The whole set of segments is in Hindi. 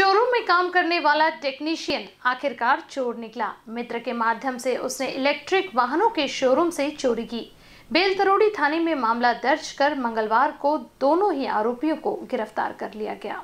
में काम करने वाला टेक्नीशियन आखिरकार चोर निकला। मित्र के माध्यम से उसने इलेक्ट्रिक वाहनों के शोरूम से चोरी की। बेलतरोड़ी थाने में मामला दर्ज कर मंगलवार को दोनों ही आरोपियों को गिरफ़्तार कर लिया गया।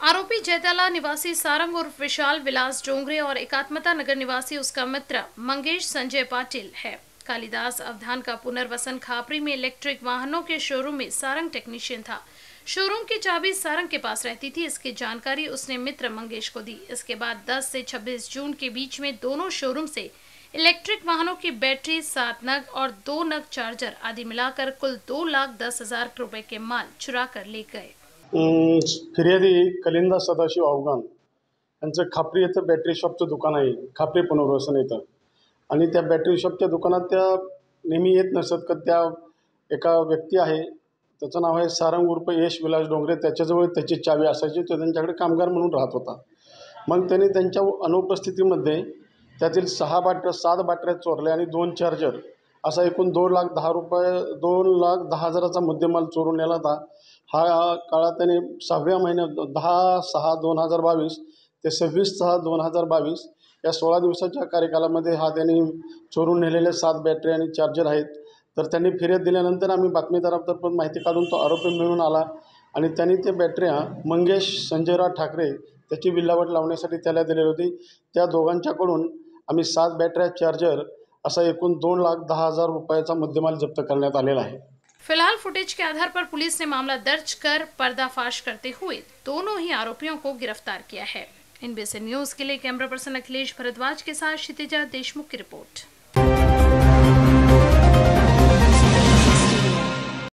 आरोपी जैताला निवासी सारंग उर्फ़ विशाल विलास डोंगरे और एकात्मता नगर निवासी उसका मित्र मंगेश संजय पाटिल है। कालिदास अवधान का पुनर्वसन खापरी में इलेक्ट्रिक वाहनों के शोरूम में सारंग टेक्नीशियन था। शोरूम की चाबी सारंग के पास रहती थी, इसकी जानकारी उसने मित्र मंगेश को दी। इसके बाद 10 से 26 जून के बीच में दोनों शोरूम से इलेक्ट्रिक वाहनों की बैटरी, सात नग और दो नग चार्जर आदि मिलाकर कुल दो लाख दस हज़ार रुपए के माल चुरा कर ले गए। कलिंदा सदाशिव खापरी बॅटरी शॉपचं दुकान आहे, खापरी पुनर्वसन आणि त्या बॅटरी शॉपच्या दुकानात त्या नेहमी येत नसत का त्या एका व्यक्ती आहे त्याचं नाव आहे सारंग उर्फ यश विलास डोंगरे. त्याच्याजवळ त्याची चावी असायची तो त्यांच्याकडे कामगार म्हणून राहत होता. मग त्यांनी त्यांच्या अनुपस्थितीमध्ये त्यातील सहा बाट सात बाटऱ्या चोरल्या आणि दोन चार्जर असा एकूण दोन लाख दहा रुपये दोन लाख दहा हजाराचा मुद्देमाल चोरून नेला होता. हा काळात त्याने सहाव्या महिन्यात दहा सहा दोन हजार बावीस ते सव्वीस सहा दोन हज़ार बावीस या सोळा दिवसाच्या कार्यकालामध्ये हा त्यांनी चोरून नेलेले सात बॅटरी आणि चार्जर आहेत. तर त्यांनी फिर्याद दिल्यानंतर आम्ही बातमीदारातर्फे माहिती काढून तो आरोपी मिळून आला आणि त्यांनी ते बॅटऱ्या मंगेश, संजयराव ठाकरे त्याची विल्हेवाट लावण्यासाठी त्याला दिलेली होती. त्या दोघांच्याकडून आम्ही सात बॅटऱ्या चार्जर असा एकूण दोन लाख दहा हज़ार रुपयाचा मुद्देमाल जप्त करण्यात आलेला आहे. फ़िलहाल फुटेज के आधार पर पुलिस ने मामला दर्ज कर पर्दाफाश करते हुए दोनों ही आरोपियों को गिरफ़्तार किया है। इनबीसी न्यूज़ के लिए कैमरा पर्सन अखिलेश भरद्वाज के साथ क्षितिजा देशमुख की रिपोर्ट।